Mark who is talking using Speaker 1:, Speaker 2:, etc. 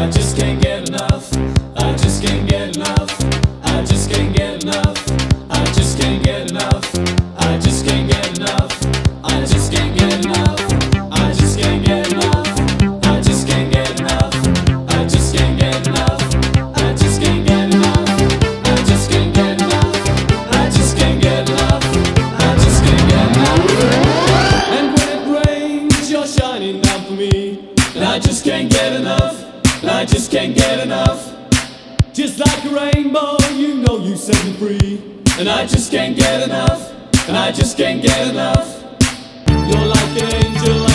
Speaker 1: I just can't get enough. I just can't get enough. I just can't get enough. I just can't get enough. I just can't get enough. I just can't get enough. I just can't get enough. I just can't get enough. I just can't get enough. I just can't get enough. I just can't get enough. And when it rains, you're shining for me. And I just can't get enough. I just can't get enough. Just like a rainbow, you know you set me free. And I just can't get enough. And I just can't get enough. You're like an angel